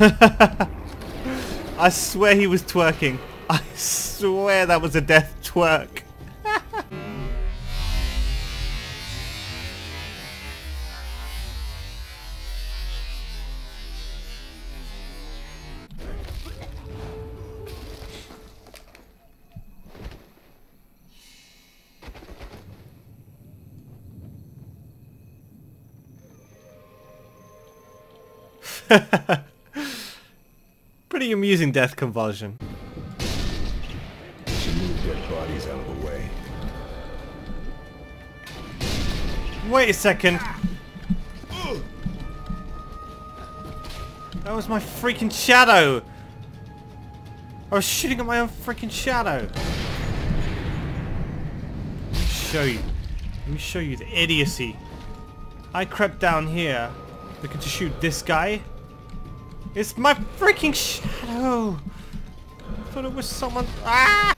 I swear he was twerking. I swear that was a death twerk. Pretty amusing death convulsion. Should move dead bodies out of the way. Wait a second. That was my freaking shadow. I was shooting at my own freaking shadow. Let me show you. Let me show you the idiocy. I crept down here looking to shoot this guy. It's my freaking shadow. I thought it was someone. Ah!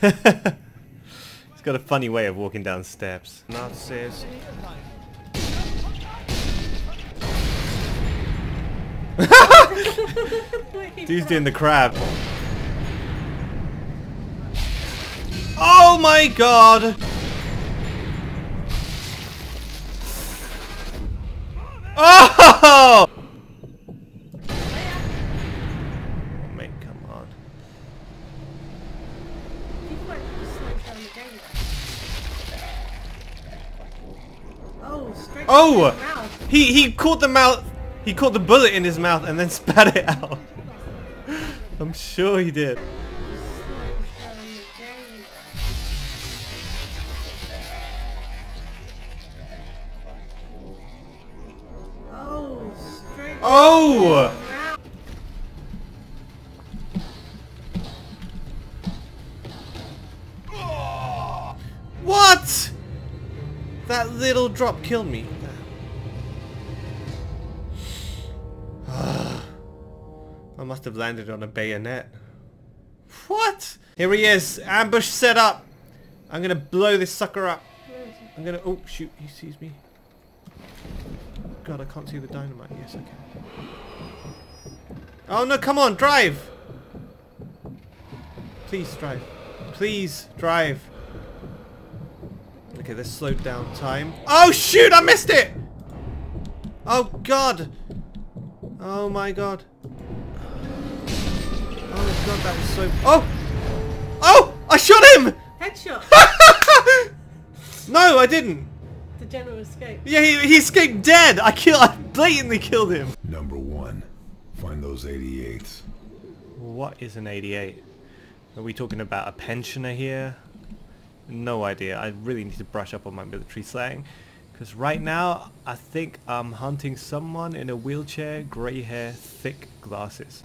He's got a funny way of walking down steps. Nazis. Dude's doing the crab. Oh my god! Oh! Mate, come on. Oh, Oh! to the mouth. He he caught the mouth. He caught the bullet in his mouth and then spat it out. I'm sure he did. What? That little drop killed me. I must have landed on a bayonet. What? Here he is. Ambush set up. I'm gonna blow this sucker up. I'm gonna. Oh shoot! He sees me. God, I can't see the dynamite. Yes, I can. Oh no! Come on, drive! Please drive. Please drive. Okay, let's slow down time. Oh shoot! I missed it. Oh god. Oh my god. Oh god, that was so. Oh! Oh! I shot him! Headshot. No, I didn't. The general escape. Yeah, he, he escaped dead. I kill. I blatantly killed him. Number one. Find those 88s. What is an 88? Are we talking about a pensioner here? No idea. I really need to brush up on my military slang. Because right now, I think I'm hunting someone in a wheelchair, grey hair, thick glasses.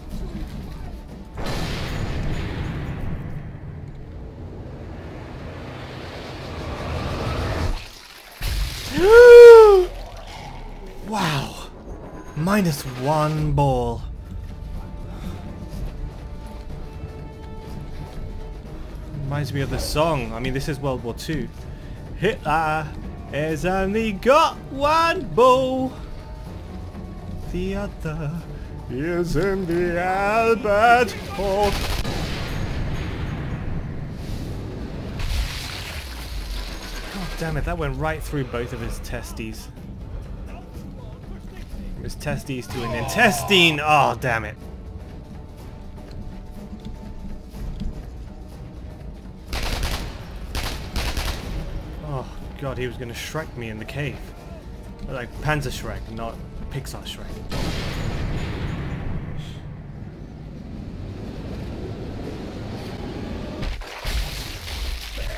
wow. Minus one ball. Reminds me of the song. I mean, this is World War II. Hitler has only got one ball. The other is in the Albert Hall. God damn it, that went right through both of his testes. His testes to an intestine. Oh, damn it. Oh god, he was gonna Shrek me in the cave. Like Panzer Shrek, not Pixar Shrek.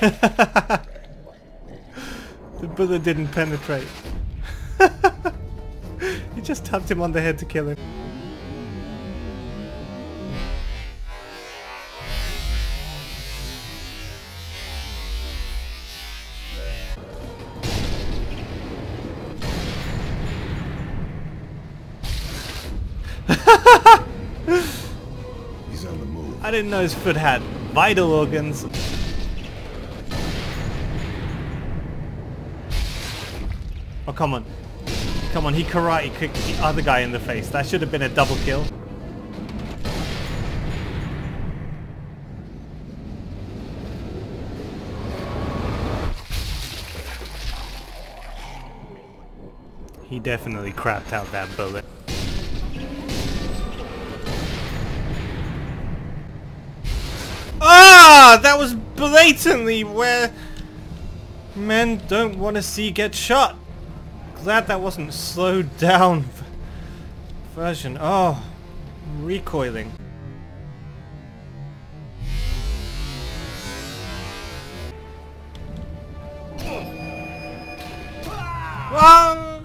the bullet didn't penetrate. he just tapped him on the head to kill him. He's on the move. I didn't know his foot had vital organs. Oh, come on. Come on, he karate kicked the other guy in the face. That should have been a double kill. He definitely crapped out that bullet. Ah, that was blatantly where men don't want to see get shot. Glad that wasn't slowed down version. Oh, recoiling. Whoa!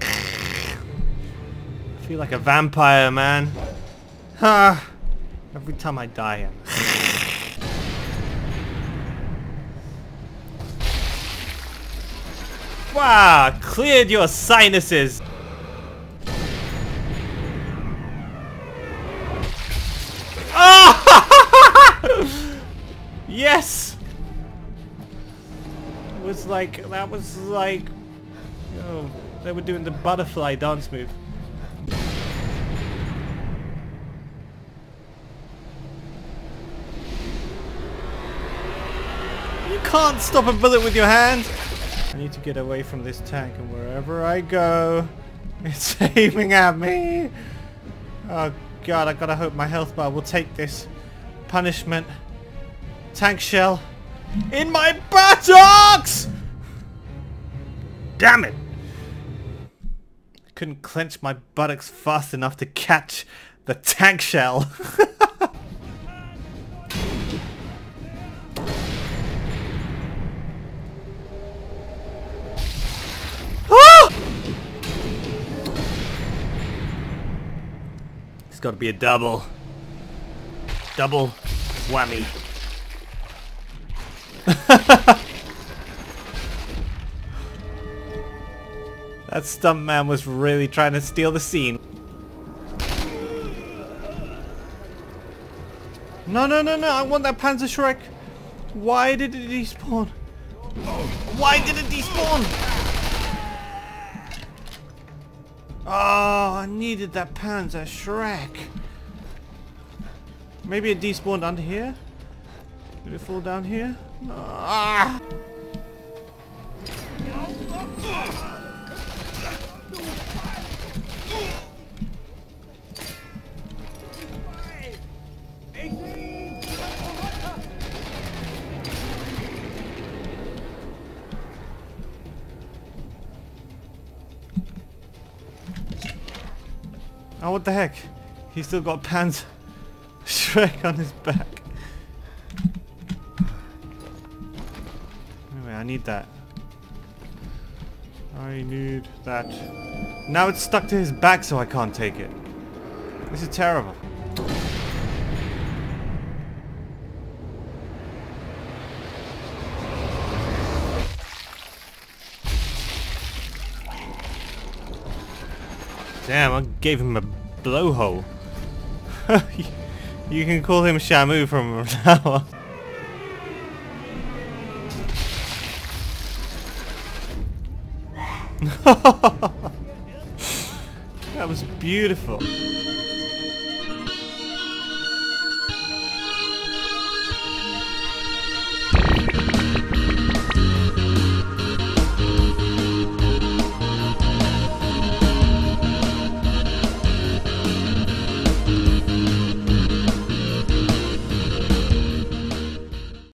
I feel like a vampire, man. Ah, every time I die. I'm Wow, cleared your sinuses. Ah! yes. It was like that was like oh, they were doing the butterfly dance move. You can't stop a bullet with your hand. I need to get away from this tank and wherever I go, it's aiming at me. Oh god, I gotta hope my health bar will take this punishment. Tank shell in my buttocks! Damn it! Couldn't clench my buttocks fast enough to catch the tank shell. It's got to be a double. Double whammy. that stuntman was really trying to steal the scene. No, no, no, no, I want that Panzer Shrek. Why did it despawn? Why did it despawn? Oh, I needed that Panzer Shrek. Maybe it despawned under here? Did it fall down here? Ah! Oh, what the heck? He's still got Panzer Shrek on his back. Anyway, I need that. I need that. Now it's stuck to his back so I can't take it. This is terrible. Damn, I gave him a blowhole. you can call him Shamu from now on. that was beautiful.